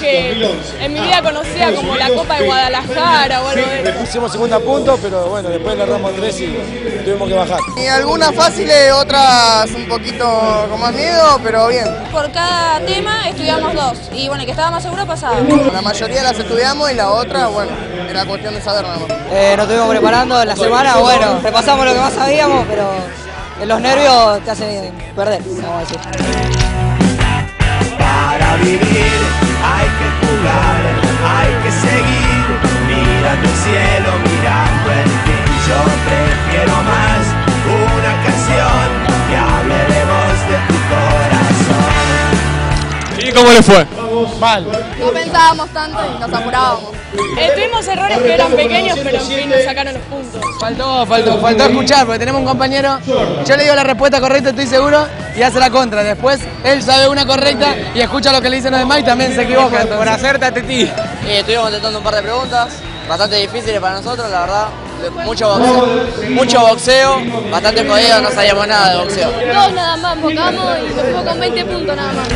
que en mi vida conocía como la Copa de Guadalajara o algo de eso. Hicimos segunda punto, pero bueno, después le erramos tres y tuvimos que bajar. Y algunas fáciles, otras un poquito con más miedo, pero bien. Por cada tema estudiamos dos y bueno, el que estaba más seguro pasaba. La mayoría las estudiamos y la otra, bueno, era cuestión de saber nada más. Eh, nos estuvimos preparando en la semana, bueno, repasamos lo que más sabíamos, pero los nervios te hacen perder, vamos a decir. Para vivir. Hay ¿Y cómo le fue? Mal. No pensábamos tanto y nos apurábamos. Eh, tuvimos errores que eran pequeños, pero en fin nos sacaron los puntos. Faltó, faltó, faltó escuchar, porque tenemos un compañero, yo le digo la respuesta correcta, estoy seguro, y hace la contra. Después él sabe una correcta y escucha lo que le dicen los demás y también se equivoca. Por hacerte ti. Eh, estuvimos contestando un par de preguntas, bastante difíciles para nosotros, la verdad. Mucho boxeo, mucho boxeo, bastante jodido, no sabíamos nada de boxeo. Dos nada más enfocamos y nos fuimos con 20 puntos nada más.